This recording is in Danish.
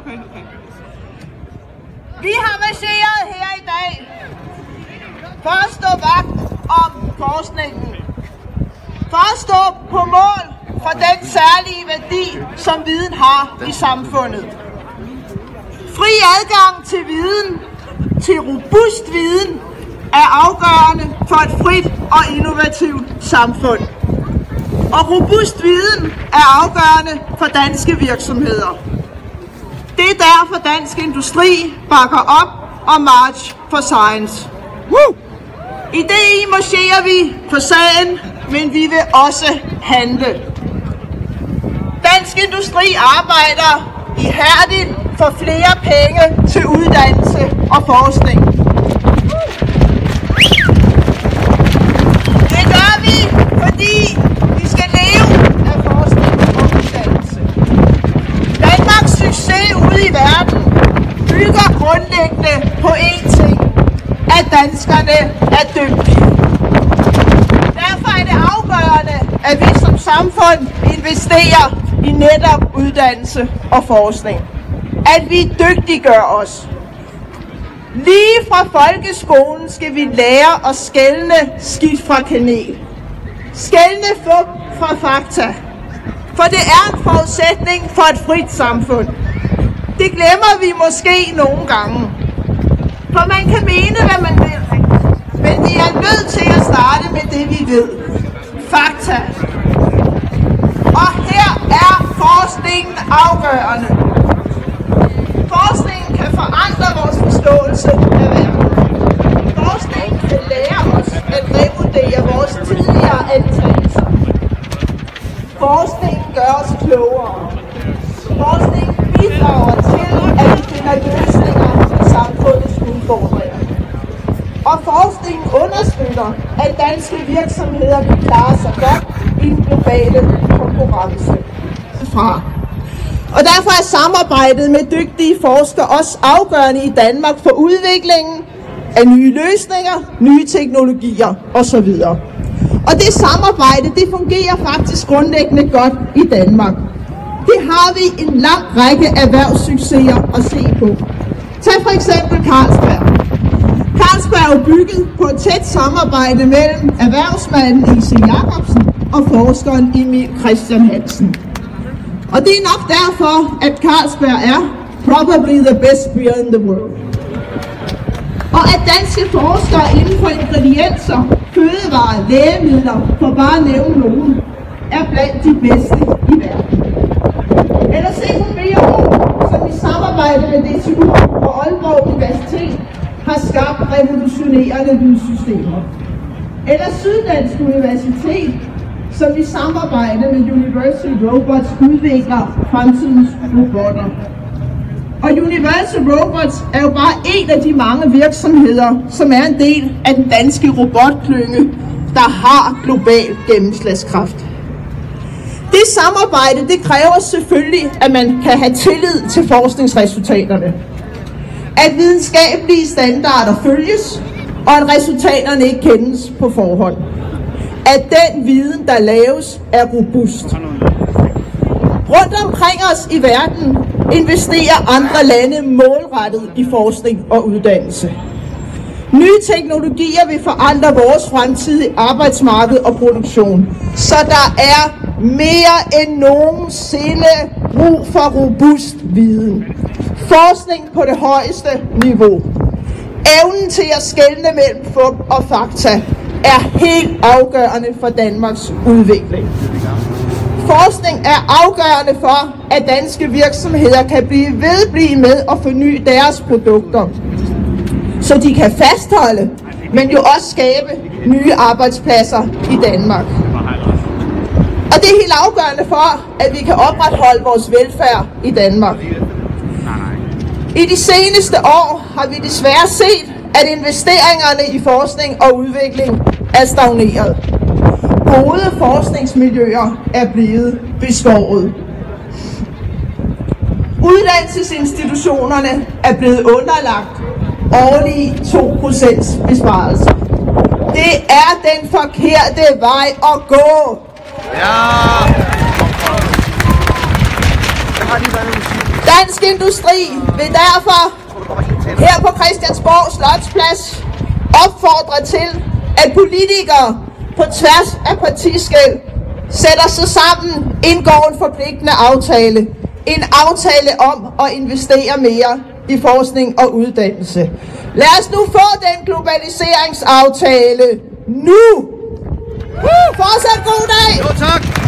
okay, okay. Vi har marcheret her i dag for at stå vagt om forskningen. For at stå på mål for den særlige værdi, som viden har i samfundet. Fri adgang til viden, til robust viden, er afgørende for et frit og innovativt samfund. Og robust viden er afgørende for danske virksomheder. Det er derfor Dansk Industri bakker op om March for Science. Woo! I DI marcherer vi på sagen, men vi vil også handle. Dansk Industri arbejder ihærdigt for flere penge til uddannelse og forskning. Det gør vi, fordi vi skal leve af forskning og uddannelse. Danmarks succes ude i verden bygger grundlæggende på én ting, at danskerne er dygtige. Derfor er det afgørende, at vi som samfund investerer i netop uddannelse og forskning. At vi dygtiggør os. Lige fra folkeskolen skal vi lære at skælne skidt fra kanel. Skælne fup fra fakta. For det er en forudsætning for et frit samfund. Det glemmer vi måske nogle gange. For man kan mene, hvad man vil. Men vi er nødt til at starte med det, vi ved. Fakta. Og her er forskningen afgørende. Forskningen kan forandre vores forståelse af verden. Forskningen kan lære os at revurdere vores tidligere antagelser. Forskningen gør os klogere. Forskningen bidrager til, at vi finder løsninger på samfundets udfordringer. Og forskningen understøtter, at danske virksomheder kan klare sig godt i den globale konkurrence. Fra. Og derfor er samarbejdet med dygtige forskere også afgørende i Danmark for udviklingen af nye løsninger, nye teknologier osv. Og det samarbejde, det fungerer faktisk grundlæggende godt i Danmark. Det har vi en lang række erhvervssucceser at se på. Tag for eksempel Carlsberg. Er jo bygget på et tæt samarbejde mellem erhvervsmanden I.C. Jacobsen og forskeren Emil Christian Hansen. Og det er nok derfor, at Carlsberg er probably the best beer in the world. Og at danske forskere inden for ingredienser, fødevarer, lægemidler, for bare at nævne nogen, er blandt de bedste i verden. Eller se på BO, som i samarbejde med DTU og Aalborg Universitet har skabt revolutionerende lydsystemer. Eller Syddansk Universitet, som i samarbejde med Universal Robots udvikler fremtidens robotter. Og Universal Robots er jo bare en af de mange virksomheder, som er en del af den danske robotklynge, der har global gennemslagskraft. Det samarbejde, det kræver selvfølgelig, at man kan have tillid til forskningsresultaterne. At videnskabelige standarder følges, og at resultaterne ikke kendes på forhånd. At den viden, der laves, er robust. Rundt omkring os i verden investerer andre lande målrettet i forskning og uddannelse. Nye teknologier vil forandre vores fremtidige arbejdsmarked og produktion, så der er mere end nogensinde brug for robust viden. Forskning på det højeste niveau. Evnen til at skelne mellem fup og fakta er helt afgørende for Danmarks udvikling. Forskning er afgørende for, at danske virksomheder kan blive vedblive med at forny deres produkter, så de kan fastholde, men jo også skabe nye arbejdspladser i Danmark. Og det er helt afgørende for, at vi kan opretholde vores velfærd i Danmark. I de seneste år har vi desværre set, at investeringerne i forskning og udvikling er stagneret. Gode forskningsmiljøer er blevet beskåret. Uddannelsesinstitutionerne er blevet underlagt årlige 2% besparelser. Det er den forkerte vej at gå. Ja! Der Dansk Industri vil derfor her på Christiansborg Slotsplads opfordre til, at politikere på tværs af partiskæld sætter sig sammen, indgår en forpligtende aftale. En aftale om at investere mere i forskning og uddannelse. Lad os nu få den globaliseringsaftale nu! Fortsat god dag! Jo, tak.